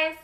guys!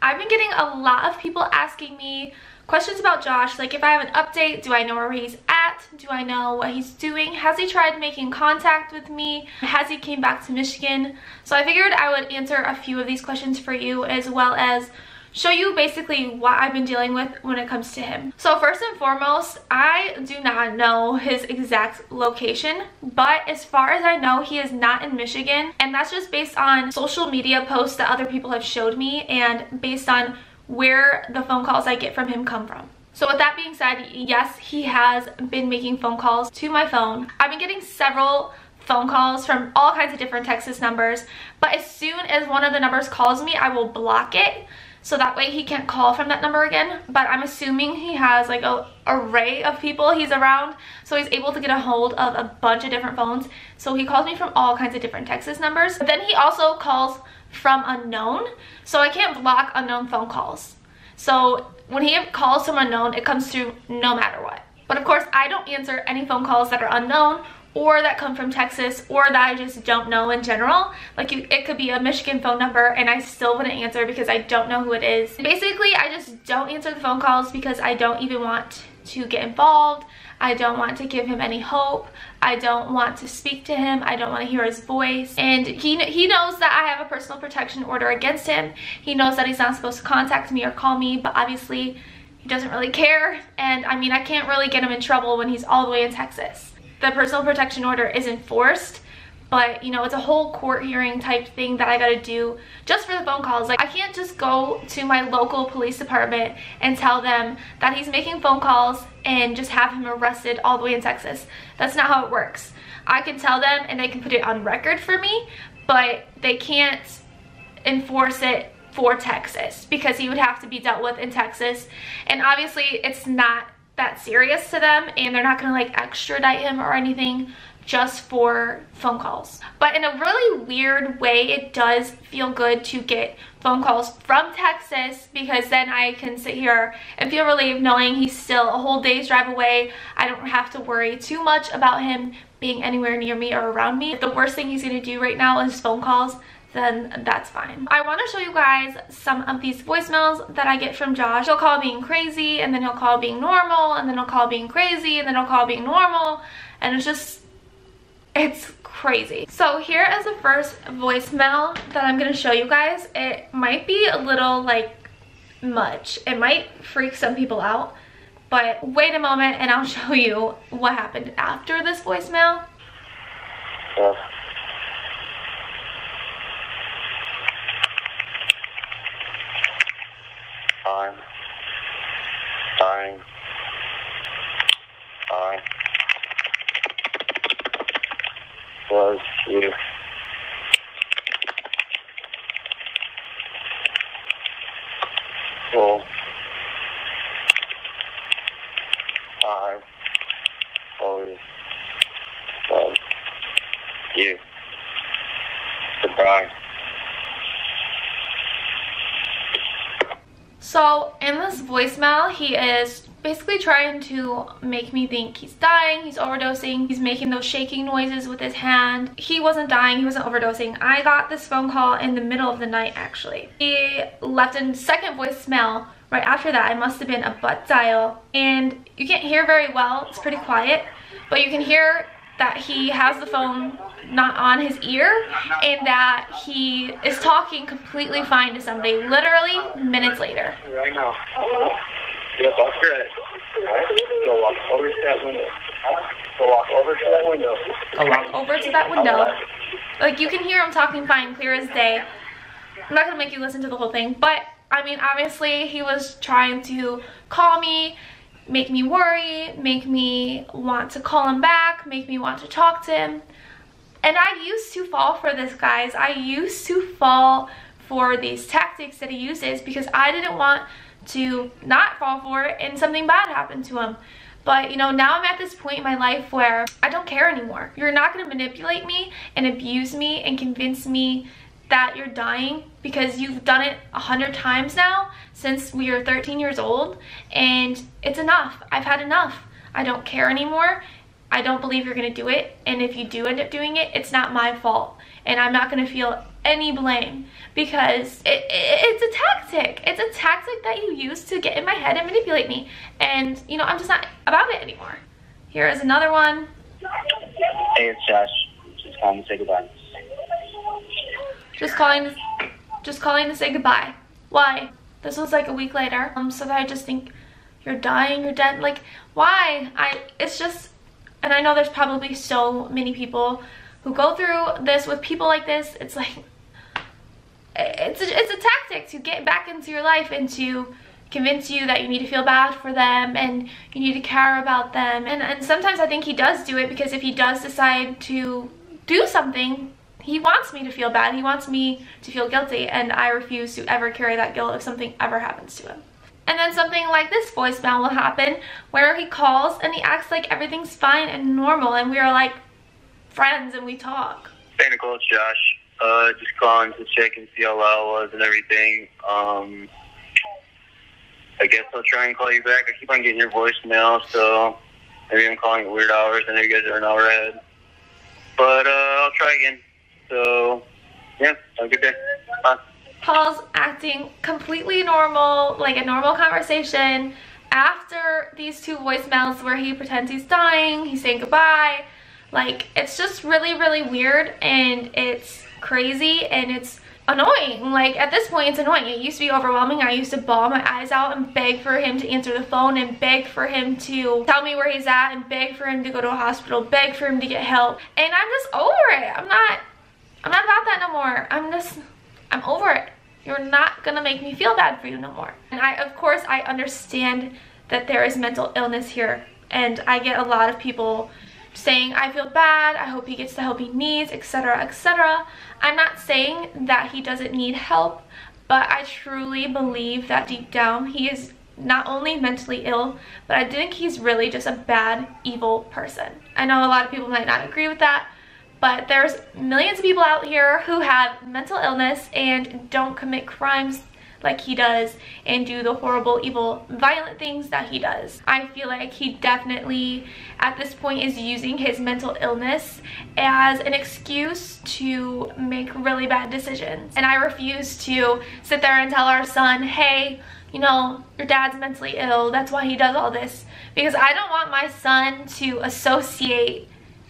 I've been getting a lot of people asking me questions about Josh, like if I have an update, do I know where he's at? Do I know what he's doing? Has he tried making contact with me? Has he came back to Michigan? So I figured I would answer a few of these questions for you as well as show you basically what I've been dealing with when it comes to him. So first and foremost, I do not know his exact location, but as far as I know, he is not in Michigan. And that's just based on social media posts that other people have showed me and based on where the phone calls I get from him come from. So with that being said, yes, he has been making phone calls to my phone. I've been getting several phone calls from all kinds of different Texas numbers, but as soon as one of the numbers calls me, I will block it so that way he can't call from that number again. But i'm assuming he has like a array of people he's around. So he's able to get a hold of a bunch of different phones. So he calls me from all kinds of different texas numbers. But then he also calls from unknown. So i can't block unknown phone calls. So when he calls from unknown it comes through no matter what. But of course i don't answer any phone calls that are unknown or that come from Texas or that I just don't know in general. Like you, it could be a Michigan phone number and I still wouldn't answer because I don't know who it is. Basically, I just don't answer the phone calls because I don't even want to get involved. I don't want to give him any hope. I don't want to speak to him. I don't want to hear his voice. And he, he knows that I have a personal protection order against him. He knows that he's not supposed to contact me or call me, but obviously he doesn't really care. And I mean, I can't really get him in trouble when he's all the way in Texas the personal protection order is enforced but you know it's a whole court hearing type thing that I gotta do just for the phone calls. Like I can't just go to my local police department and tell them that he's making phone calls and just have him arrested all the way in Texas. That's not how it works. I can tell them and they can put it on record for me but they can't enforce it for Texas because he would have to be dealt with in Texas. And obviously it's not that serious to them and they're not gonna like extradite him or anything just for phone calls. But in a really weird way, it does feel good to get phone calls from Texas because then I can sit here and feel relieved knowing he's still a whole day's drive away. I don't have to worry too much about him being anywhere near me or around me. The worst thing he's gonna do right now is phone calls then that's fine. I want to show you guys some of these voicemails that I get from Josh. He'll call being crazy, and then he'll call being normal, and then he'll call being crazy, and then he'll call being normal, and it's just, it's crazy. So here is the first voicemail that I'm going to show you guys. It might be a little, like, much. It might freak some people out, but wait a moment and I'll show you what happened after this voicemail. Yeah. time, I was you. Well, I always love you. Goodbye. So in this voicemail, he is basically trying to make me think he's dying, he's overdosing, he's making those shaking noises with his hand. He wasn't dying, he wasn't overdosing. I got this phone call in the middle of the night actually. He left a second voicemail right after that. I must have been a butt dial and you can't hear very well, it's pretty quiet, but you can hear that he has the phone not on his ear and that he is talking completely fine to somebody literally minutes later. Right now. Yep, that's correct. Go walk over to that window. Go walk over to that window. Go walk over to that window. Like you can hear him talking fine, clear as day. I'm not gonna make you listen to the whole thing, but I mean, obviously he was trying to call me make me worry, make me want to call him back, make me want to talk to him. And I used to fall for this, guys. I used to fall for these tactics that he uses because I didn't want to not fall for it and something bad happened to him. But, you know, now I'm at this point in my life where I don't care anymore. You're not going to manipulate me and abuse me and convince me that you're dying because you've done it a hundred times now since we were 13 years old and it's enough. I've had enough. I don't care anymore. I don't believe you're gonna do it and if you do end up doing it, it's not my fault and I'm not gonna feel any blame because it, it, it's a tactic. It's a tactic that you use to get in my head and manipulate me. And, you know, I'm just not about it anymore. Here is another one. Hey, it's Josh. Just calling to say goodbye. Just calling just calling to say goodbye. Why? This was like a week later. Um, so that I just think you're dying, you're dead. Like, why? I, it's just, and I know there's probably so many people who go through this with people like this. It's like, it's a, it's a tactic to get back into your life and to convince you that you need to feel bad for them and you need to care about them. And, and sometimes I think he does do it because if he does decide to do something, he wants me to feel bad. He wants me to feel guilty and I refuse to ever carry that guilt if something ever happens to him. And then something like this voicemail will happen where he calls and he acts like everything's fine and normal and we are like friends and we talk. Hey, Nicole, it's Josh. Uh, just calling to check and see how Lyle was and everything. Um, I guess I'll try and call you back. I keep on getting your voicemail, so maybe I'm calling at weird hours. I know you guys are an hour ahead. But uh, I'll try again. So, yeah, have a good day. Bye. Paul's acting completely normal, like a normal conversation after these two voicemails where he pretends he's dying, he's saying goodbye. Like, it's just really, really weird and it's crazy and it's annoying. Like, at this point, it's annoying. It used to be overwhelming. I used to bawl my eyes out and beg for him to answer the phone and beg for him to tell me where he's at and beg for him to go to a hospital, beg for him to get help. And I'm just over it. I'm not, I'm not about that no more. I'm just, I'm over it. You're not gonna make me feel bad for you no more. And I, of course, I understand that there is mental illness here. And I get a lot of people saying, I feel bad, I hope he gets the help he needs, etc, etc. I'm not saying that he doesn't need help, but I truly believe that deep down he is not only mentally ill, but I think he's really just a bad, evil person. I know a lot of people might not agree with that, but there's millions of people out here who have mental illness and don't commit crimes like he does and do the horrible, evil, violent things that he does. I feel like he definitely, at this point, is using his mental illness as an excuse to make really bad decisions. And I refuse to sit there and tell our son, hey, you know, your dad's mentally ill, that's why he does all this. Because I don't want my son to associate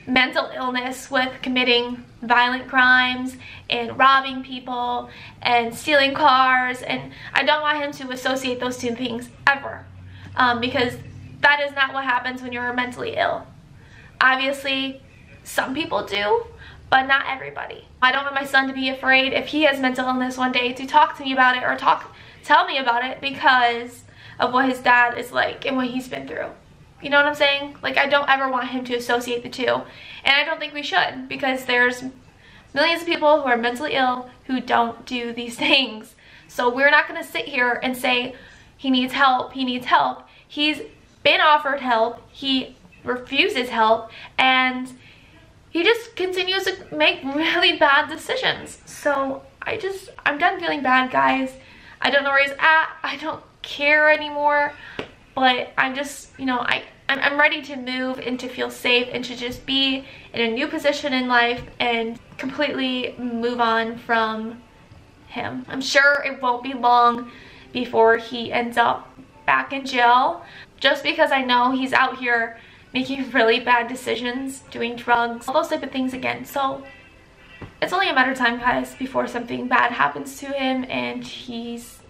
mental illness with committing violent crimes and robbing people and stealing cars and I don't want him to associate those two things ever um, because that is not what happens when you're mentally ill. Obviously, some people do, but not everybody. I don't want my son to be afraid if he has mental illness one day to talk to me about it or talk, tell me about it because of what his dad is like and what he's been through. You know what I'm saying? Like, I don't ever want him to associate the two. And I don't think we should because there's millions of people who are mentally ill who don't do these things. So we're not going to sit here and say, he needs help, he needs help. He's been offered help, he refuses help, and he just continues to make really bad decisions. So I just, I'm done feeling bad, guys. I don't know where he's at. I don't care anymore but I'm just, you know, I, I'm, ready to move and to feel safe and to just be in a new position in life and completely move on from him. I'm sure it won't be long before he ends up back in jail just because I know he's out here making really bad decisions, doing drugs, all those type of things again. So it's only a matter of time, guys, before something bad happens to him and he's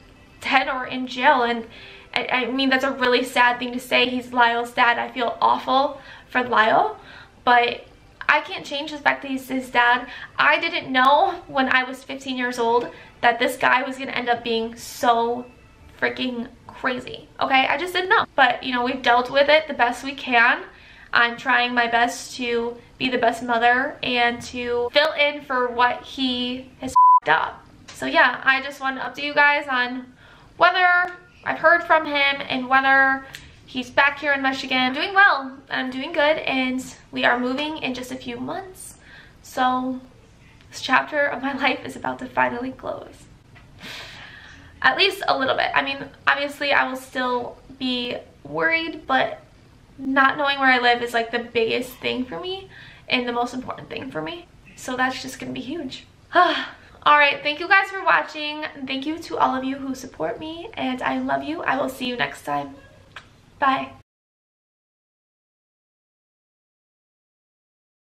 dead or in jail. And I, I mean, that's a really sad thing to say. He's Lyle's dad. I feel awful for Lyle, but I can't change the fact that he's his dad. I didn't know when I was 15 years old that this guy was going to end up being so freaking crazy. Okay, I just didn't know. But, you know, we've dealt with it the best we can. I'm trying my best to be the best mother and to fill in for what he has up. So yeah, I just wanted to update you guys on whether I've heard from him and whether he's back here in Michigan. I'm doing well. I'm doing good and we are moving in just a few months. So this chapter of my life is about to finally close. At least a little bit. I mean, obviously I will still be worried, but not knowing where I live is like the biggest thing for me and the most important thing for me. So that's just gonna be huge. Ah. Alright, thank you guys for watching. Thank you to all of you who support me, and I love you. I will see you next time. Bye.